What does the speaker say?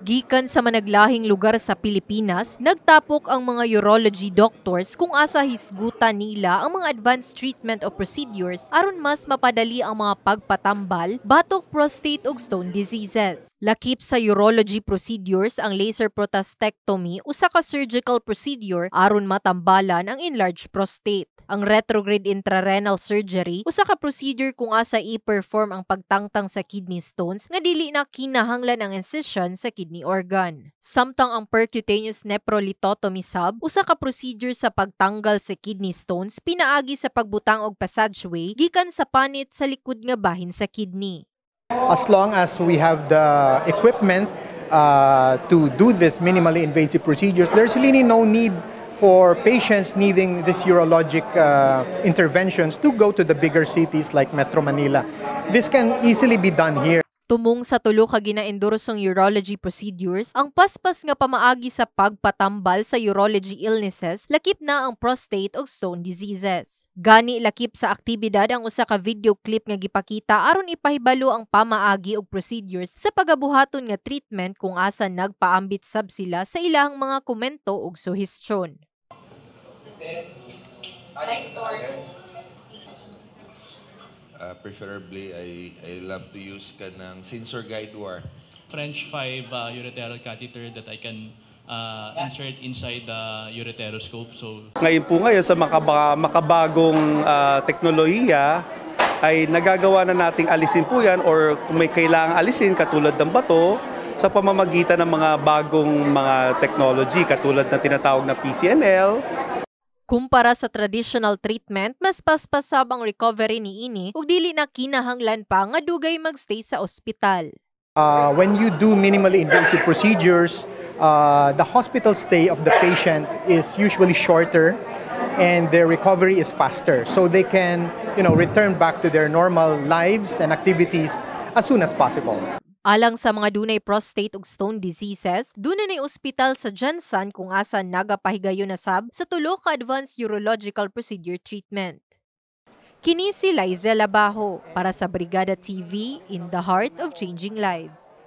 Gikan sa managlahing lugar sa Pilipinas, nagtapok ang mga urology doctors kung asa hisgutan nila ang mga advanced treatment o procedures aron mas mapadali ang mga pagpatambal, batok prostate ug stone diseases. Lakip sa urology procedures ang laser prostatectomy usa ka surgical procedure aron matambalan ang enlarged prostate ang retrograde intrarenal surgery usa ka procedure kung asa i-perform ang pagtangtang sa kidney stones nga dili na kinahanglan ang incision sa kidney organ. Samtang ang percutaneous nephrolithotomy sub usa ka procedure sa pagtanggal sa kidney stones pinaagi sa pagbutang og passageway gikan sa panit sa likod nga bahin sa kidney. As long as we have the equipment uh, to do this minimally invasive procedures, there's really no need for patients needing these urologic uh, interventions to go to the bigger cities like Metro Manila. This can easily be done here. Tumong sa tulo ka ginaendorosong urology procedures, ang paspas nga pamaagi sa pagpatambal sa urology illnesses, lakip na ang prostate ug stone diseases. Gani lakip sa aktibidad ang usa ka video clip nga gipakita aron ipahibalo ang pamaagi ug procedures sa pagabuhaton nga treatment kung asa nagpaambit sab sila sa ilang mga komento ug suhestyon. Uh, preferably, I, I love to use ka ng sensor guide war. French 5 uh, ureteral catheter that I can uh, insert inside the ureteroscope. So Ngayon po ngayon sa makaba, makabagong ah, teknolohiya ay nagagawa na nating alisin po yan or kung may kailangang alisin katulad ng bato sa pamamagitan ng mga bagong mga technology katulad na tinatawag na PCNL, Kumpara sa traditional treatment, mas paspasab ang recovery ni ini ug dili na kinahanglan pa nga dugay magstay sa ospital. Uh, when you do minimally invasive procedures, uh, the hospital stay of the patient is usually shorter and their recovery is faster. So they can, you know, return back to their normal lives and activities as soon as possible. Alang sa mga dunay prostate ug stone diseases, duna nay ospital sa Jansan kung asa nagapahigayon na sab sa tulo ka advanced urological procedure treatment. Kini si Liza Labajo para sa Brigada TV in the heart of changing lives.